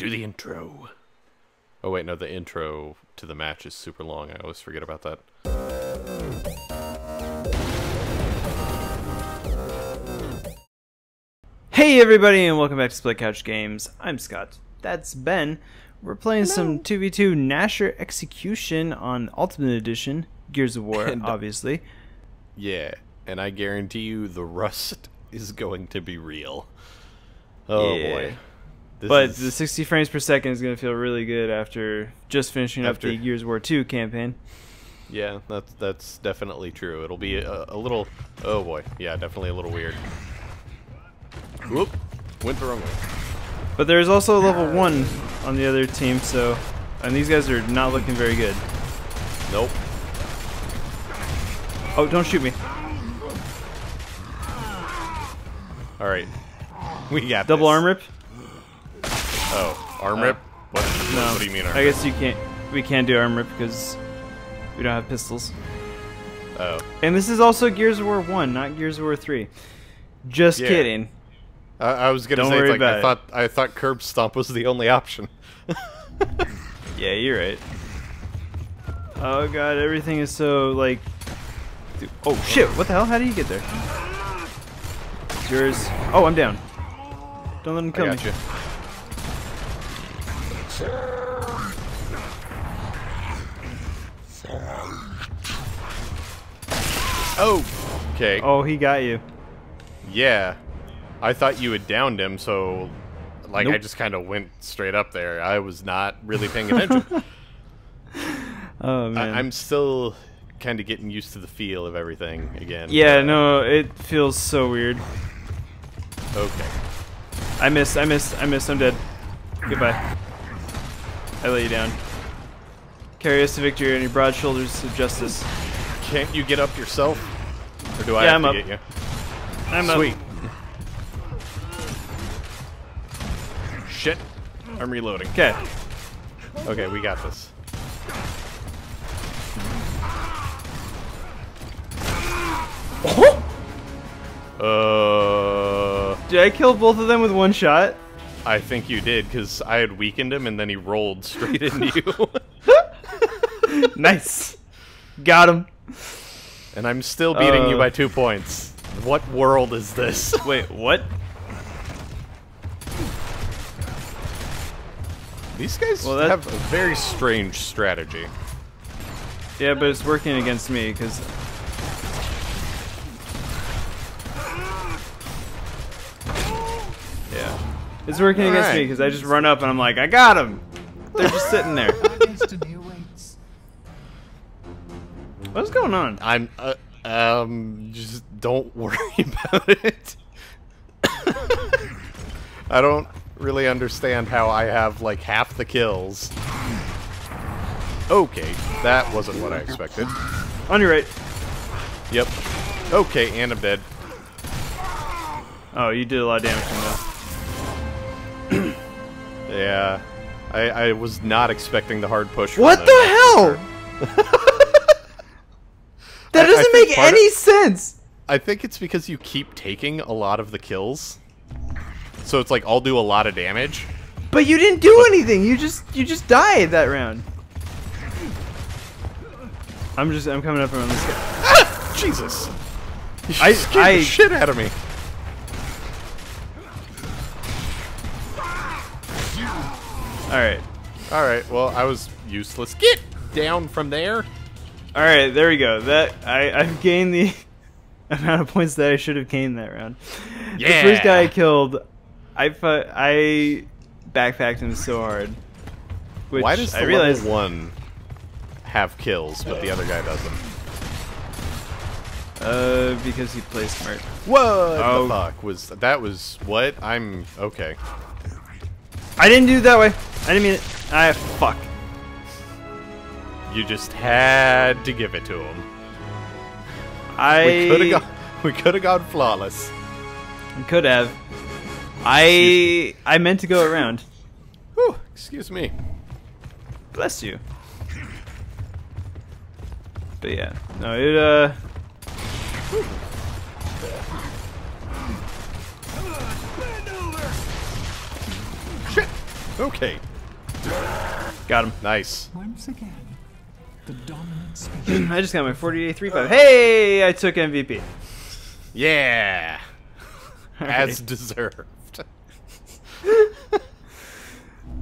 Do the intro. Oh wait, no, the intro to the match is super long. I always forget about that. Hey everybody and welcome back to Split Couch Games. I'm Scott. That's Ben. We're playing some 2v2 Gnasher Execution on Ultimate Edition, Gears of War, And- uh, obviously. Yeah, and I guarantee you the rust is going to be real. Oh Yeah. boy. This But is- the 60 frames per second is going to feel really good after just finishing After- up the Gears of War 2 campaign. yeah, that's that's definitely true. It'll be a, a little. Oh boy, yeah, definitely a little weird. Whoop, went the wrong way. But there's also a level 1 on the other team, so... And these guys are not looking very good. Nope. Oh, don't shoot me. All right, we got Double this. arm rip? Oh, arm Uh, rip. What? No. What do you mean arm I guess you can't... We can't do arm rip because we don't have pistols. Oh, And this is also Gears of War 1, not Gears of War 3. Just Yeah. kidding. I, I was gonna Don't say worry like about I it. thought. I thought curb stomp was the only option. Yeah, you're right. Oh god, everything is so like. Dude, oh shit! What the hell? How did you get there? Yours. Oh, I'm down. Don't let him I kill me. you. Oh, okay. Oh, he got you. Yeah. I thought you had downed him, so like I just kind of went straight up there. I was not really paying attention. Oh I, man. I'm still kind of getting used to the feel of everything again. yeah, Uh, no, it feels so weird. Okay. I missed. I missed. I missed. I'm dead. Goodbye. I lay you down. Carry us to victory on your broad shoulders of justice. Can't you get up yourself? Or do I Yeah, have I'm to up. get you? I'm Sweet. up. Shit. I'm reloading. Okay. Okay, we got this. Uh, Did I kill both of them with one shot? I think you did because I had weakened him and then he rolled straight into you. nice. Got him. and I'm still beating you Uh. by two points. What world is this? Wait, what? These guys Well, have a very strange strategy. Yeah, but it's working against me because. Yeah. It's working against me because I just run up and I'm like, I got him! They're just sitting there. What's going on? I'm uh, um just don't worry about it. I don't really understand how I have like half the kills. Okay, that wasn't what I expected. On your right. Yep. Okay, and I'm dead. Oh, you did a lot of damage to him Yeah. I, I was not expecting the hard push. What them. the hell? That I- I doesn't think make part of- any sense! I think it's because you keep taking a lot of the kills. So it's like I'll do a lot of damage. But you didn't do anything. You just you just died that round. I'm just I'm coming up on this guy. Ah! Jesus! You I- scared I- the shit out of me. All right. All right. Well, I was useless. Get down from there. All right, there we go. That I I've gained the amount of points that I should have gained that round. Yeah. The first guy I killed, I I backpacked him so hard. Which Why does I realized one have kills, but the other guy doesn't? uh because he plays smart. What Oh. the fuck was that? Was what? I'm okay. I didn't do it that way. I didn't mean it. I fuck. You just had to give it to him. I We could have gone. We could have gone flawless. We could have. I I meant to go around. Whew, excuse me. Bless you. But yeah, no, it uh. Shit! Okay. Got him. Nice. Once again, the dominant species. I just got my 48.35. Hey, I took MVP. Yeah. As deserved.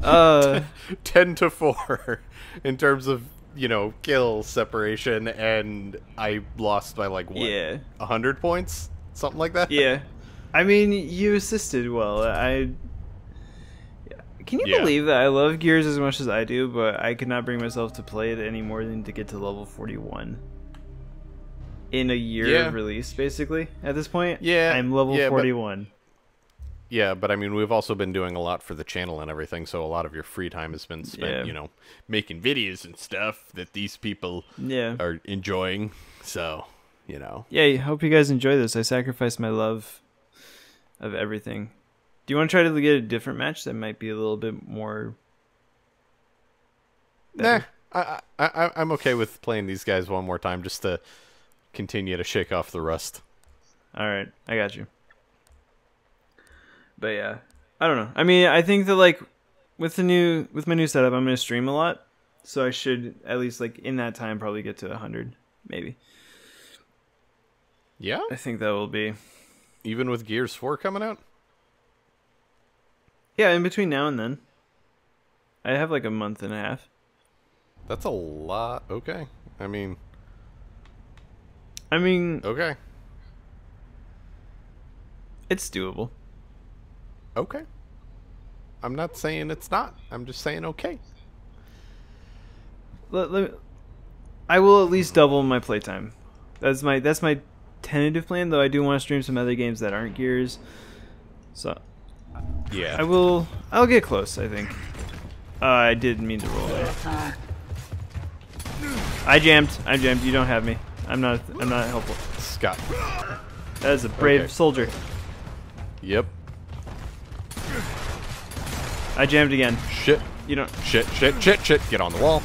Uh, 10 to 4 in terms of, you know, kill separation, and I lost by like, what? yeah, 100 points? Something like that? yeah. I mean, you assisted well. I. Can you Yeah. believe that I love Gears as much as I do, but I could not bring myself to play it any more than to get to level 41 in a year Yeah. of release, basically. At this point, Yeah, I'm level yeah, but- 41. Yeah, but I mean, we've also been doing a lot for the channel and everything, so a lot of your free time has been spent, you know, making videos and stuff that these people Yeah. are enjoying. So, you know. Yeah, I hope you guys enjoy this. I sacrificed my love of everything. Do you want to try to get a different match that might be a little bit more? Nah, better? I, I, I, I'm okay with playing these guys one more time just to continue to shake off the rust. All right, I got you. But yeah, I don't know. I mean, I think that like with the new with my new setup, I'm gonna stream a lot, so I should at least like in that time probably get to a hundred, maybe. Yeah? I think that will be Even with Gears 4 coming out? Yeah. In between now and then, I have like a month and a half. That's a lot. Okay. I mean, I mean, okay. it's doable. Okay. I'm not saying it's not. I'm just saying okay. let, let, I will at least double my playtime. That's my that's my tentative plan. Though I do want to stream some other games that aren't Gears. So Yeah. I will. I'll get close. I think. Uh, I didn't mean to roll there. I jammed. I jammed. You don't have me. I'm not. I'm not helpful. Scott. That is a brave Okay. soldier. Yep. I jammed again. Shit. You don't. Shit, shit, shit, shit. Get on the wall.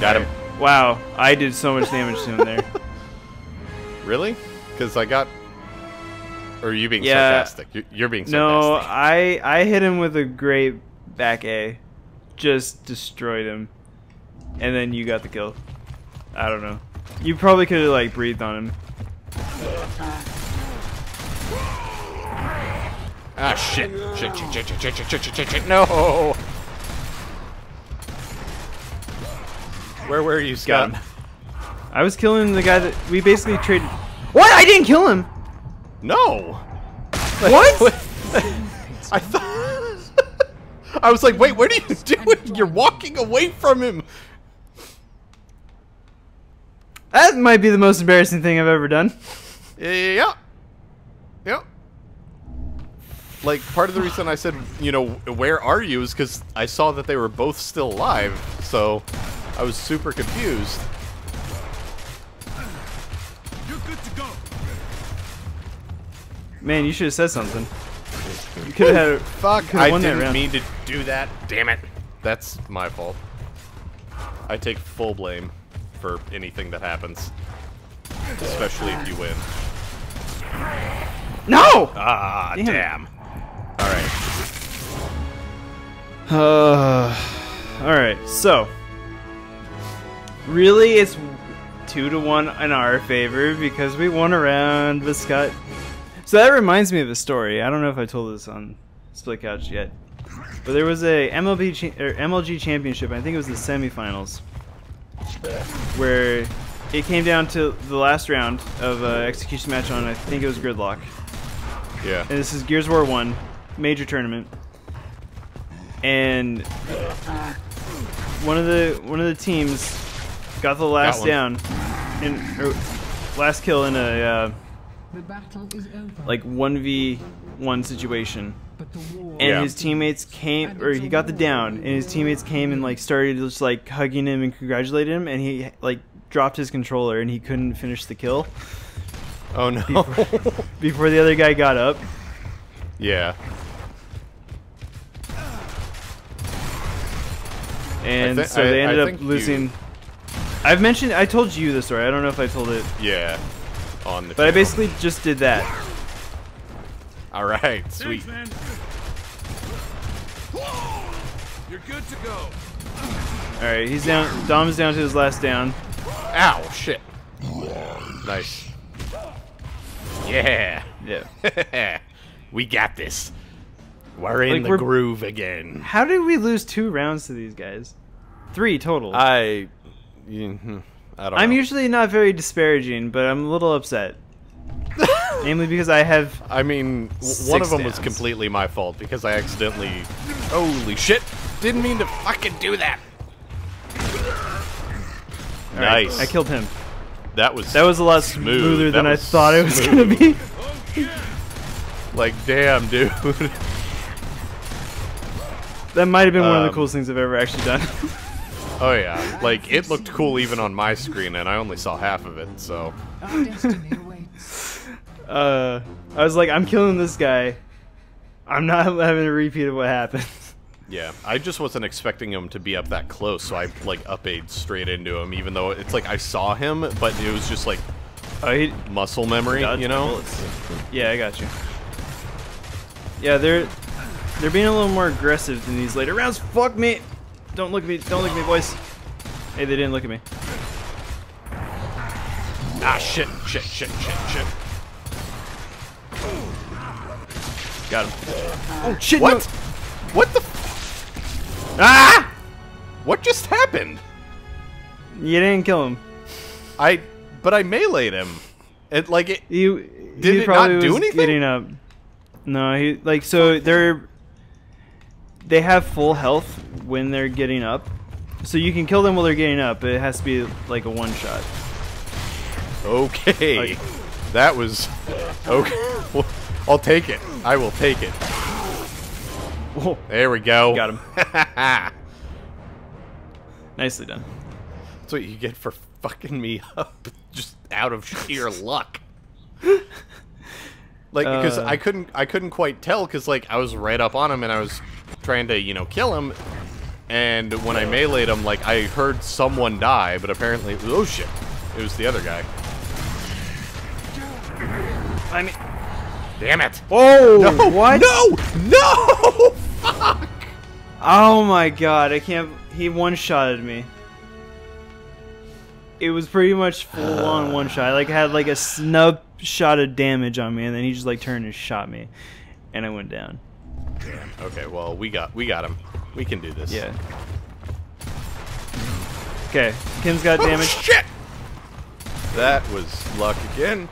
Got him. Wow. I did so much damage to him there. Really? Because I got. Or are you being yeah, sarcastic? You're, you're being sarcastic. No, I I hit him with a great back A, just destroyed him, and then you got the kill. I don't know. You probably could have like breathed on him. Ah shit! Shit! Shit! Shit! Shit! Shit! Shit! Shit! shit, shit. No! Where were you, Scott? I was killing the guy that we basically traded. What? I didn't kill him. No! What? I thought. I was like, wait, what are you doing? You're walking away from him. That might be the most embarrassing thing I've ever done. Yeah. Yeah. Like, part of the reason I said, you know, where are you is because I saw that they were both still alive, so I was super confused. Man, you should have said something. You could have had. Fuck, I didn't mean to do that. Damn it. That's my fault. I take full blame for anything that happens. Especially if you win. No. Ah, Damn damn. Alright. Uh, all right, so really, it's two to one in our favor because we won around. round, but Scott. So that reminds me of a story. I don't know if I told this on Split Couch yet, but there was a MLB cha- or MLG championship. I think it was the semifinals, where it came down to the last round of uh, execution match on. I think it was Gridlock. Yeah. And this is Gears War One, major tournament. And one of the one of the teams got the last one. down, in or last kill in a uh, The battle is over. like one v one situation. but the war And Yeah. his teammates came, or he got the down, and his teammates came and like started just like hugging him and congratulating him, and he like dropped his controller and he couldn't finish the kill Oh no. before the other guy got up. yeah. and so they ended I up think you- losing. I've mentioned, I told you the story. I don't know if I told it, Yeah. On the but I basically just did that. Alright, sweet. You're good to go. Alright, he's down. Dom's down to his last down. Ow, shit. Nice. Yeah. Yeah. we got this. We're in Like, the we're- groove again. How did we lose two rounds to these guys? Three total. I. you- hmm, I don't I'm know. usually not very disparaging, but I'm a little upset. Namely because I have. I mean, one of them was completely my fault because I accidentally. Holy shit! Didn't mean to fucking do that. Alright, Nice. I killed him. That was That was a lot Smooth. smoother than I thought it was smooth. gonna be. like, damn, dude. That might have been one of the Um, coolest things I've ever actually done. oh yeah, like it looked cool even on my screen, and I only saw half of it. So Our destiny awaits. uh, I was like, I'm killing this guy. I'm not having a repeat of what happened. yeah, I just wasn't expecting him to be up that close, so I like up aimed straight into him, even though it's like I saw him, but it was just like Oh, he muscle memory, you know? bullets. Yeah, I got you. Yeah, they're they're being a little more aggressive in these later rounds. Fuck me! Don't look at me! Don't look at me, boys. Hey, they didn't look at me. Ah, shit, shit, shit, shit, shit. Got him. Oh shit! What? no. What the? F- Ah! what just happened? You didn't kill him. I, but I meleeed him. It like it. You Did he it not do anything? Getting up. No, he like so they're they have full health when they're getting up, so you can kill them while they're getting up. But it has to be like a one shot. Okay, Like- that was okay. I'll take it. I will take it. Whoa, There we go. Got him. Nicely done. That's what you get for fucking me up, just out of sheer luck. Like because Uh. I couldn't, I couldn't quite tell because like I was right up on him and I was trying to, you know, kill him. And when I meleeed him, like I heard someone die, but apparently, oh shit, it was the other guy. I mean, Damn it! Oh, No! What? No! No! Fuck! Oh my god! I can't. He one shotted me. It was pretty much full on one shot. I, Like had like a snub shot of damage on me, and then he just like turned and shot me, and I went down. Okay, well we got we got him. We can do this. Yeah. Okay, Kim's got Oh, damage. shit! That was luck again.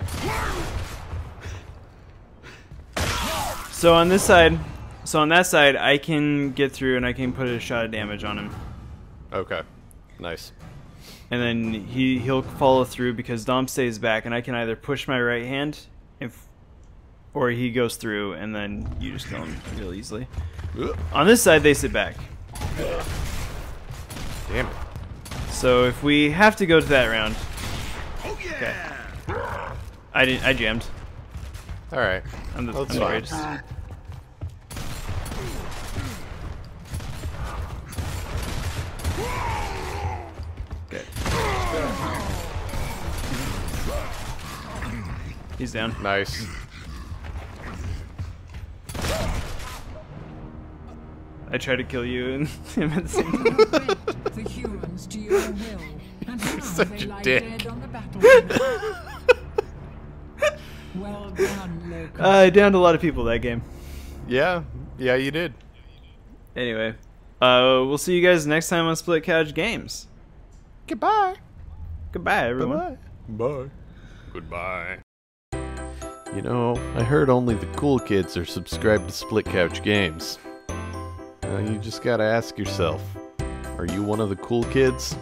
So on this side, so on that side, I can get through and I can put a shot of damage on him, Okay, nice. and then he he'll follow through because Dom stays back, and I can either push my right hand, if, or he goes through, and then you just kill him real easily. On this side, they sit back. Damn it. So if we have to go to that round, oh, okay. I didn't. I jammed. All right. I'm the, That's I'm the fine. greatest. Okay. He's down. Nice. I tried to kill you and him at the same time. You bent the humans to your will, and now Such they a lie dick. dead on the battlefield. well done, Locust. I downed a lot of people that game. Yeah. Yeah, you did. Anyway, uh, we'll see you guys next time on Split Couch Games. Goodbye. Goodbye, everyone. Bye. Goodbye. You know, I heard only the cool kids are subscribed to Split Couch Games. You just gotta ask yourself, are you one of the cool kids?